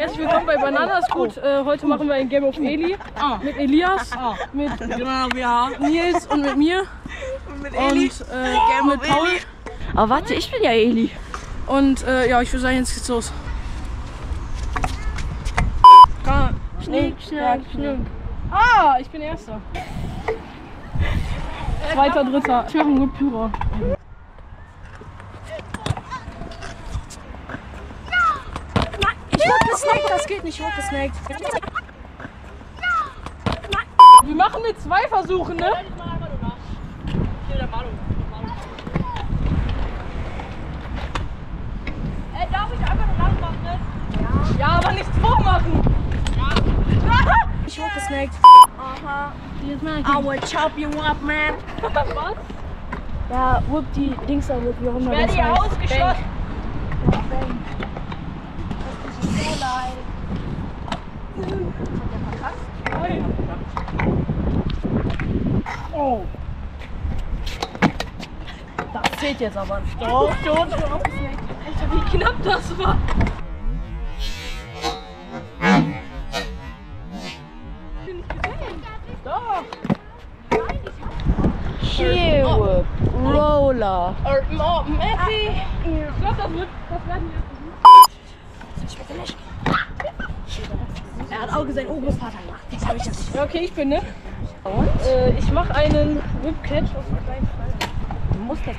Herzlich willkommen bei Bananas Gut. Äh, heute machen wir ein Game of Eli mit Elias, mit Genau. Nils und mit mir Mit und Eli. äh, mit Paul. Aber warte, ich bin ja Eli. Und äh, ja, ich würde sagen, jetzt geht's los. Schnick, schnack, schnuck. Ah, ich bin Erster. Zweiter, Dritter. Ich mache einen gut Pyro. Ich wurde gesnackt, das geht nicht, ich wurde gesnackt. Wir machen mit zwei Versuchen, ne? Ey, darf ich einfach nur lang machen, ne? Ja, aber nichts vormachen. Ich wurde gesnackt. I will chop you up, man. Was? Ja, whoop die Dings da, whoop, wie auch immer Werde hier ausgeschlossen. Oh. Das zählt jetzt aber nicht. Doch, schon, schon aufgesnackt. Alter, wie knapp das war. Doch. Whoop. Roller. Oh, Messi. Ich glaube, das wird, das werden wir. Er hat auch seinen Urgroßvater gemacht. Das habe ich. Ja, okay, ich bin, ne? Und? Äh, ich mache einen Whip Catch auf den kleinen Fall. Du musst der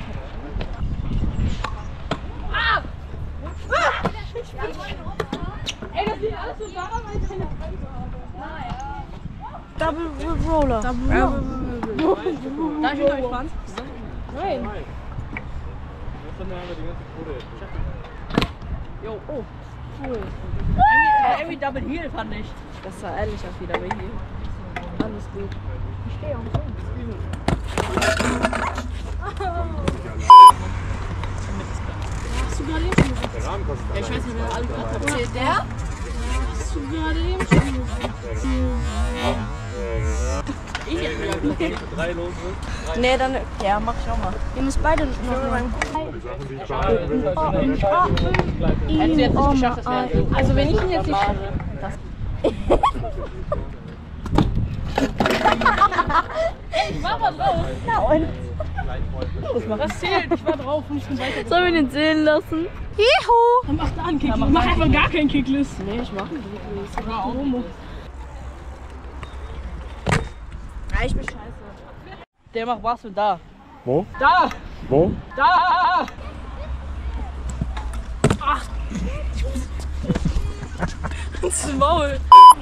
Ey, das liegt alles so daran, weil ich keine Bremse habe. Double Whip Roller. Darf ich euch fahren? Nein. Jo, oh. Cool. Irgendwie Double Heel fand ich. Das sah ehrlich aus wieder bei hier. Alles gut. Hast du gerade eben schon gesagt? Der Rahmen kostet Ich weiß nicht, wer alle gesagt hat. Zählt der? Hast du gerade eben schon gesagt? Ich hätte drei los. Nee, dann. Ja, mach ich auch mal. Ihr müsst beide noch mal. Ich. Also wenn ich ihn jetzt nicht Ich war mal drauf. Das zählt, ich war drauf und ich bin weiter. Sollen wir den zählen lassen? Juhu! Dann mach da einen Kick. Mach einfach gar keinen Kicklist. Nee, ich mach nicht. Warum? Ja, ich bin scheiße. Der macht was und da. Wo? Da! Wo? Da! Ach! Ins Maul!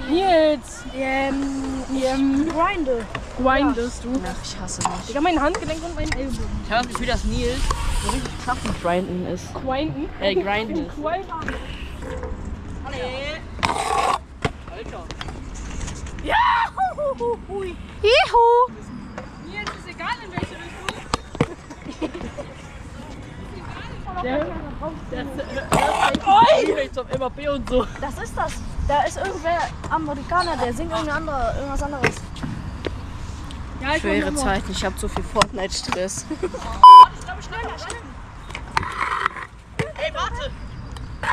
Nils! Ähm, Ähm, Grinde. grindest du? Ach, ich hasse mich. Digga, mein Handgelenk und mein Ellbogen. Ich habe das Gefühl, dass Nils so richtig krass im Grinden ist. Grinden? Äh, grinden ist. Grinden. Alter. Juhu! Nils, ist egal in welche Richtung. Der, Ich zum MAP und so. Das ist das. Da ist irgendwer Amerikaner, der singt anderer, irgendwas anderes. ja, ich Schwere Zeiten, ich habe so viel Fortnite-Stress. Ey, warte!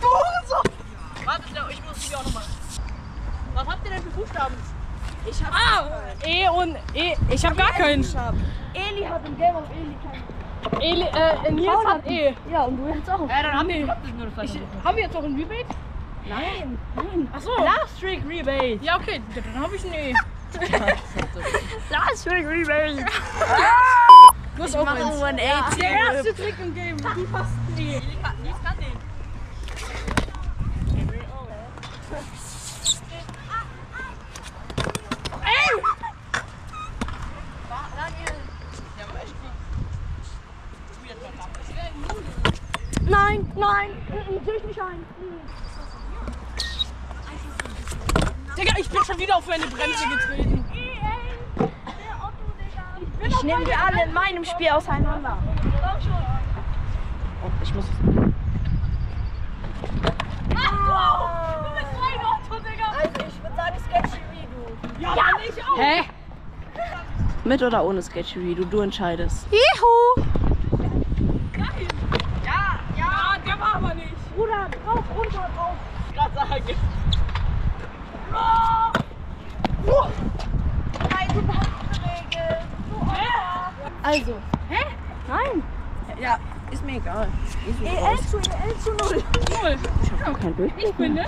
Du Hurensohn! Warte, ich muss die auch nochmal. Was habt ihr denn für Buchstaben? Ich hab Ah! E und E. Ich hab gar keinen. Eli hat im Game of Eli keinen. Eli, äh, Nils Paul hat E. Ja, und du jetzt auch. Ja, dann haben wir Ich, haben wir jetzt noch ein Rebate? Nein. Achso. Last Streak Rebate. Ja, okay, dann habe ich ein E. Das für Rebate. Du hast auch irgendwann AIDS. Der erste Trick im Game. Du hast ein E. Nils kann den. Nein, nein. Sehe ich nicht ein. Digga, ich bin schon wieder auf meine Bremse getreten. Ich nehme die alle in meinem Spiel auseinander. Oh, ich muss. Also, ich würde sagen, sketchy wie du. Ja, ich auch. Hä? Mit oder ohne Sketchy? Du, du entscheidest. Juhu! Gerade sagen. Also. Hä? Nein. Ja, ist mir egal. EL zu EL zu 0. Ich bin, ne?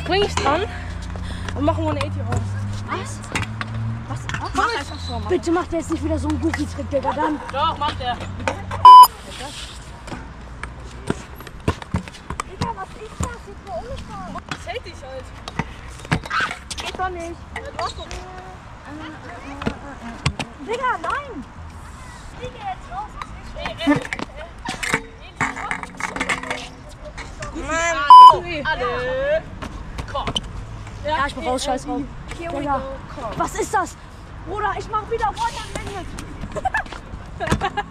Spring ich dran und machen 180 raus. Was? Was? Was? Mach einfach so, Mann. Bitte macht er jetzt nicht wieder so einen Goofy-Trick, Digga. Dann. Doch, macht er. Digga, was ist das? Jetzt mal umgefahren. Zählt dich halt. Geht doch nicht. Du hast doch. Digga, nein. Digga, jetzt raus. Alle. Komm. Ja, ich bin raus, scheiß drauf. Digga, was ist das? Bruder, ich mach wieder One-Minute.